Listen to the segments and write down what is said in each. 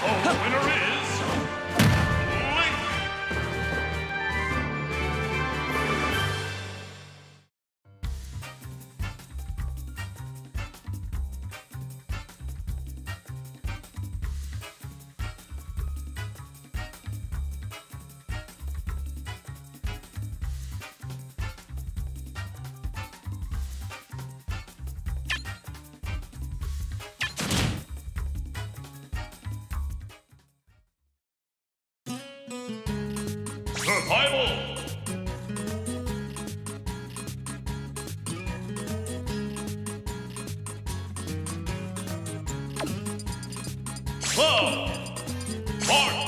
Oh, the winner is Survival. Club. Mark.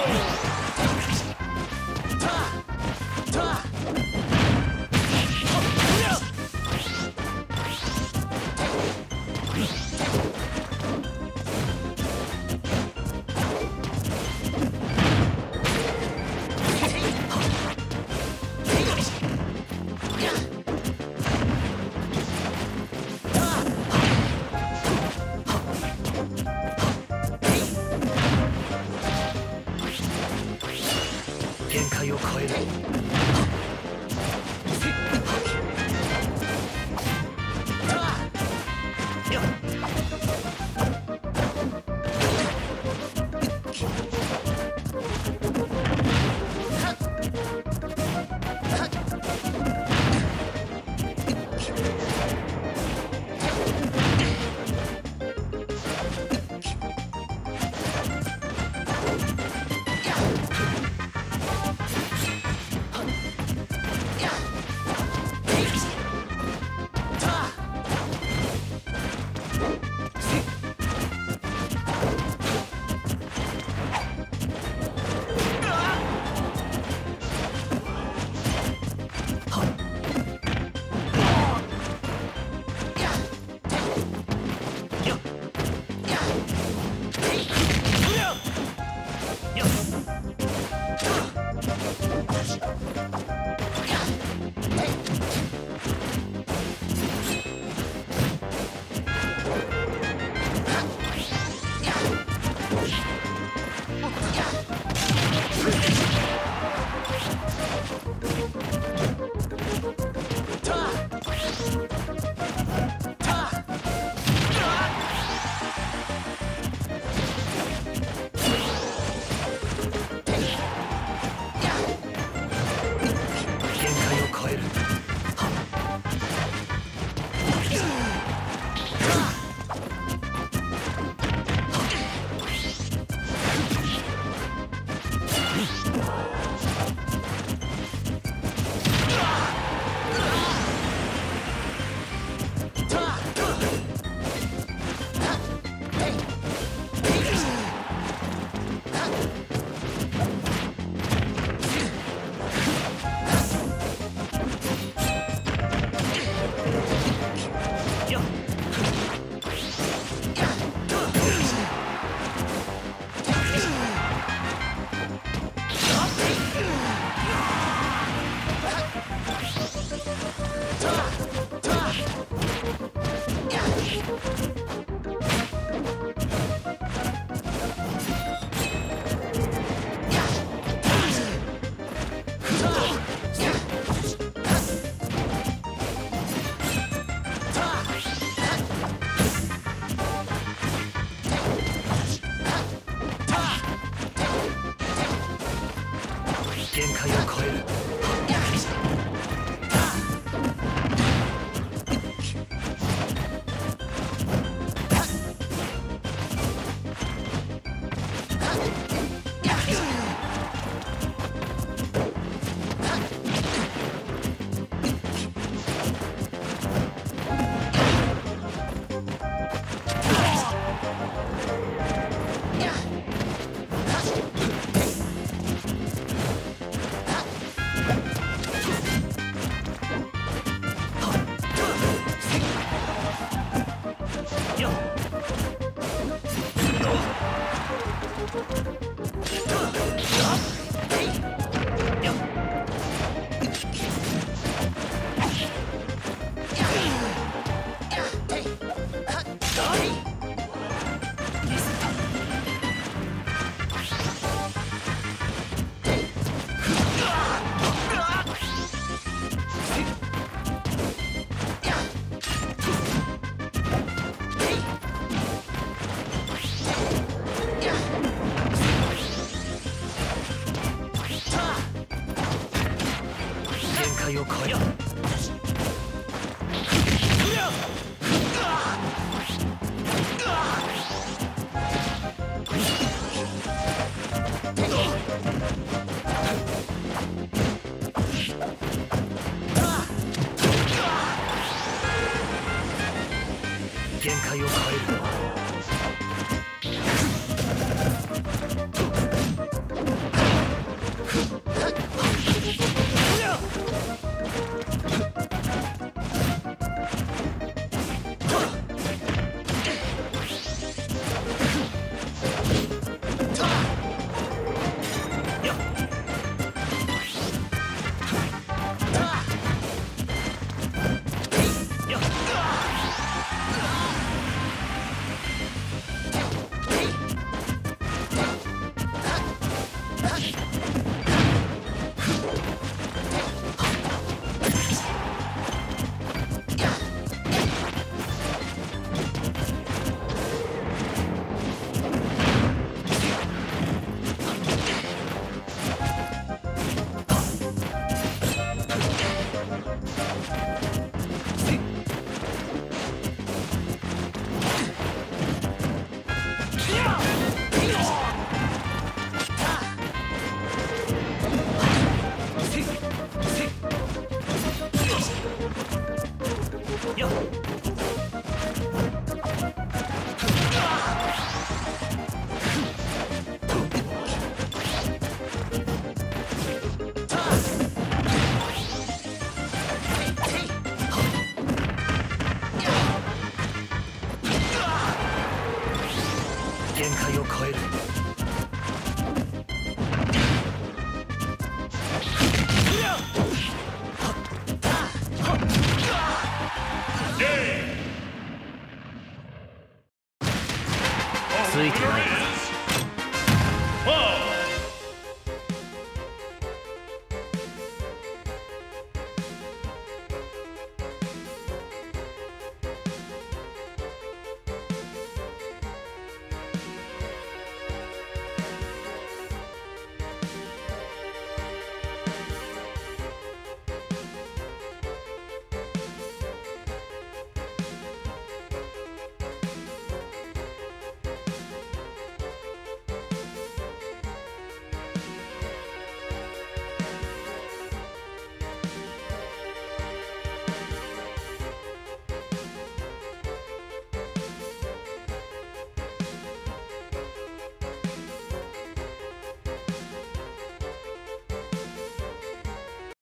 界を超えよ変えるついてない。